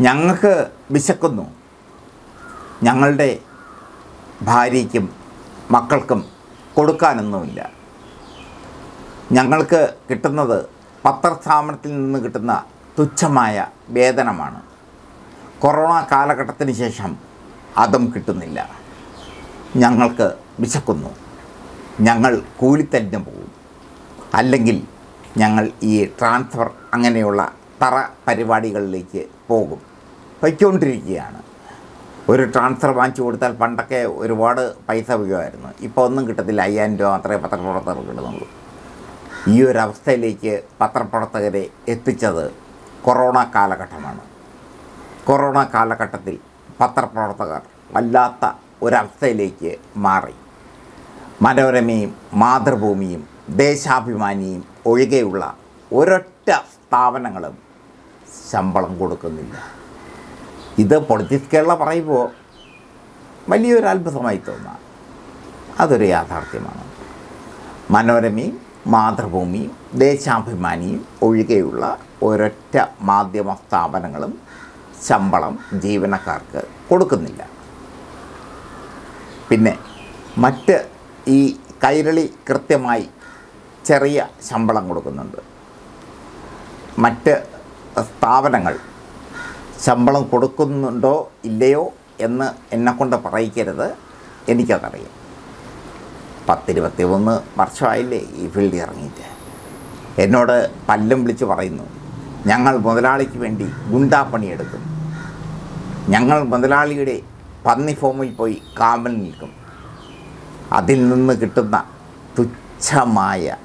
ഞങ്ങൾക്ക് വിശക്കുന്നു. ഞങ്ങളുടെ ഭാര്യയ്ക്കും മക്കൾക്കും കൊടുക്കാനൊന്നുമില്ല. ഞങ്ങൾക്ക് കിട്ടുന്നത് പത്രസ്ഥാപനത്തിൽ നിന്ന് കിട്ടുന്ന തുച്ഛമായ വേതനമാണ്. കൊറോണ കാലഘട്ടത്തിന് ശേഷം അതും കിട്ടുന്നില്ല. ഞങ്ങൾക്ക് വിശക്കുന്നു. ഞങ്ങൾ കൂലിത്തന്നെ പോകും. അല്ലെങ്കിൽ ഞങ്ങൾ ഈ ട്രാൻസ്ഫർ അങ്ങനെയുള്ള തറ പരിപാടികളിലേക്ക് പോകും. പൊയ്ക്കൊണ്ടിരിക്കുകയാണ് ഒരു ട്രാൻസ്ഫർ വാങ്ങിച്ചു കൊടുത്താൽ പണ്ടൊക്കെ ഒരുപാട് പൈസ ഉപയോഗമായിരുന്നു ഇപ്പോൾ ഒന്നും കിട്ടത്തില്ല. അയ്യായിരം രൂപ മാത്രമേ പത്രപ്രവർത്തകർ കിട്ടുന്നുള്ളൂ. ഈ ഒരു അവസ്ഥയിലേക്ക് പത്രപ്രവർത്തകരെ എത്തിച്ചത് കൊറോണ കാലഘട്ടമാണ്. കൊറോണ കാലഘട്ടത്തിൽ പത്രപ്രവർത്തകർ വല്ലാത്ത ഒരവസ്ഥയിലേക്ക് മാറി. മനോരമയും മാതൃഭൂമിയും ദേശാഭിമാനിയും ഒഴികെയുള്ള ഒരൊറ്റ സ്ഥാപനങ്ങളും ശമ്പളം കൊടുക്കുന്നില്ല. ഇത് പൊളിറ്റിക്സ് കേരള പറയുമ്പോൾ വലിയൊരു അത്ഭുതമായി തോന്നാം. അതൊരു യാഥാർത്ഥ്യമാണ്. മനോരമയും മാതൃഭൂമിയും ദേശാഭിമാനിയും ഒഴികെയുള്ള ഒരൊറ്റ മാധ്യമ സ്ഥാപനങ്ങളും ശമ്പളം ജീവനക്കാർക്ക് കൊടുക്കുന്നില്ല. പിന്നെ മറ്റ് ഈ കൈരളി കൃത്യമായി ചെറിയ ശമ്പളം കൊടുക്കുന്നുണ്ട്. മറ്റ് സ്ഥാപനങ്ങൾ ശമ്പളം കൊടുക്കുന്നുണ്ടോ ഇല്ലയോ എന്ന് എന്നെക്കൊണ്ട് പറയിക്കരുത്. എനിക്കതറിയാം. പത്തിരുപത്തി ഒന്ന് വർഷമായില്ലേ ഈ ഫീൽഡിൽ ഇറങ്ങിയിട്ട്. എന്നോട് പല്ലും വിളിച്ച് പറയുന്നു ഞങ്ങൾ മുതലാളിക്ക് വേണ്ടി ഗുണ്ടാപ്പണിയെടുക്കും. ഞങ്ങൾ മുതലാളിയുടെ പന്നി ഫോമിൽ പോയി കാമൽ നിൽക്കും. അതിൽ നിന്ന് കിട്ടുന്ന തുച്ഛമായ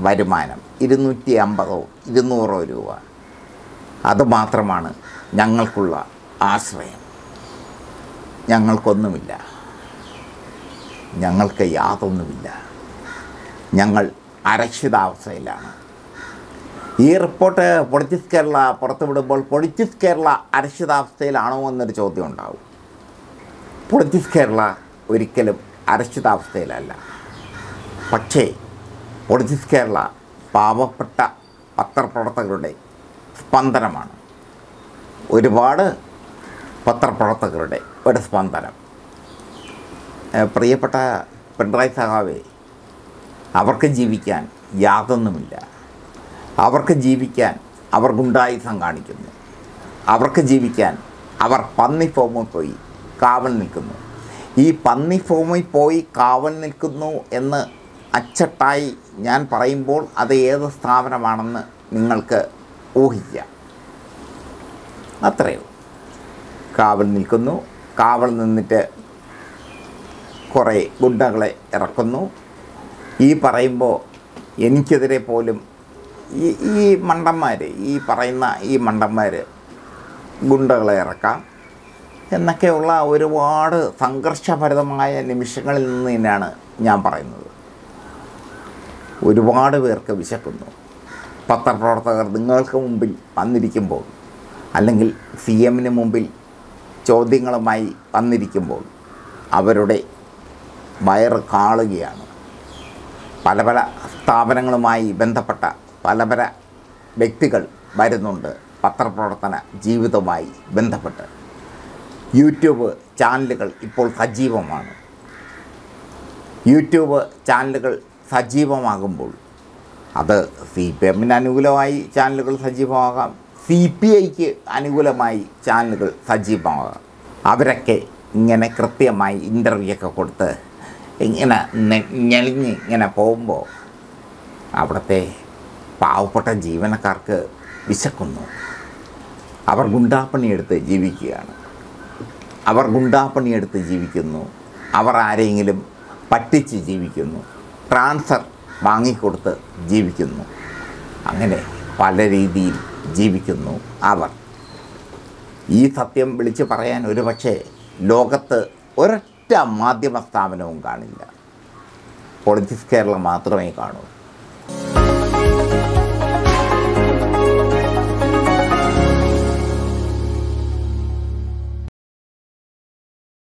വരുമാനം ഇരുന്നൂറ്റി അമ്പതോ ഇരുന്നൂറോ രൂപ. അതുമാത്രമാണ് ഞങ്ങൾക്കുള്ള ആശ്രയം. ഞങ്ങൾക്കൊന്നുമില്ല. ഞങ്ങൾക്ക് യാതൊന്നുമില്ല. ഞങ്ങൾ അരക്ഷിതാവസ്ഥയിലാണ്. ഈ റിപ്പോർട്ട് പൊളിറ്റിക്സ് കേരള പുറത്തുവിടുമ്പോൾ പൊളിറ്റിക്സ് കേരള അരക്ഷിതാവസ്ഥയിലാണോ എന്നൊരു ചോദ്യം ഉണ്ടാവും. പൊളിറ്റിക്സ് കേരള ഒരിക്കലും അരക്ഷിതാവസ്ഥയിലല്ല. പക്ഷേ പൊളിറ്റിക്സ് കേരള പാവപ്പെട്ട പത്രപ്രവർത്തകരുടെ സ്പന്ദനമാണ്. ഒരുപാട് പത്രപ്രവർത്തകരുടെ ഒരു സ്പന്ദനം. പ്രിയപ്പെട്ട പിണറായി സഹാവേ അവർക്ക് ജീവിക്കാൻ യാതൊന്നുമില്ല. അവർക്ക് ജീവിക്കാൻ അവർ ഗുണ്ടായുസം കാണിക്കുന്നു അവർക്ക് ജീവിക്കാൻ അവർ പന്നി ഫോമിൽ പോയി കാവൽ നിൽക്കുന്നു. ഈ പന്നി ഫോമിൽ പോയി കാവൽ നിൽക്കുന്നു എന്ന് അച്ചട്ടായി ഞാൻ പറയുമ്പോൾ അത് ഏത് സ്ഥാപനമാണെന്ന് നിങ്ങൾക്ക് ഊഹിക്കാം അത്രയോ കാവൽ നിൽക്കുന്നു. കാവൽ നിന്നിട്ട് കുറേ ഗുണ്ടകളെ ഇറക്കുന്നു. ഈ പറയുമ്പോൾ എനിക്കെതിരെ പോലും ഈ ഈ മണ്ടന്മാർ ഈ പറയുന്ന ഈ മണ്ടന്മാർ ഗുണ്ടകളെ ഇറക്കാം. എന്നൊക്കെയുള്ള ഒരുപാട് സംഘർഷഭരിതമായ നിമിഷങ്ങളിൽ നിന്ന് തന്നെയാണ് ഞാൻ പറയുന്നത്. ഒരുപാട് പേർക്ക് വിശക്കുന്നു. പത്രപ്രവർത്തകർ നിങ്ങൾക്ക് മുമ്പിൽ വന്നിരിക്കുമ്പോൾ അല്ലെങ്കിൽ സി എമ്മിന് മുമ്പിൽ ചോദ്യങ്ങളുമായി വന്നിരിക്കുമ്പോൾ അവരുടെ വയറ് കാളുകയാണ്. പല പല സ്ഥാപനങ്ങളുമായി ബന്ധപ്പെട്ട പല പല വ്യക്തികൾ വരുന്നുണ്ട് പത്രപ്രവർത്തന ജീവിതവുമായി ബന്ധപ്പെട്ട്. യൂട്യൂബ് ചാനലുകൾ ഇപ്പോൾ സജീവമാണ്. യൂട്യൂബ് ചാനലുകൾ സജീവമാകുമ്പോൾ അത് സി പി എമ്മിന് അനുകൂലമായി ചാനലുകൾ സജീവമാകാം. സി പി ഐക്ക് അനുകൂലമായി ചാനലുകൾ സജീവമാകാം. അവരൊക്കെ ഇങ്ങനെ കൃത്യമായി ഇന്റർവ്യൂ ഒക്കെ കൊടുത്ത് ഇങ്ങനെ ഞെളിഞ്ഞ് ഇങ്ങനെ പോകുമ്പോൾ അവിടുത്തെ പാവപ്പെട്ട ജീവനക്കാർക്ക് വിശക്കുന്നു. അവർ ഗുണ്ടാപ്പണിയെടുത്ത് ജീവിക്കുകയാണ്. അവർ ഗുണ്ടാപ്പണിയെടുത്ത് ജീവിക്കുന്നു. അവർ ആരെങ്കിലും പറ്റിച്ച് ജീവിക്കുന്നു. ട്രാൻസ്ഫർ വാങ്ങിക്കൊടുത്ത് ജീവിക്കുന്നു. അങ്ങനെ പല രീതിയിൽ ജീവിക്കുന്നു അവർ. ഈ സത്യം വിളിച്ചു പറയാൻ ഒരുപക്ഷെ ലോകത്ത് ഒരൊറ്റ മാധ്യമ സ്ഥാപനവും കാണില്ല. പൊളിറ്റിക്സ് കേരളം മാത്രമേ കാണൂ.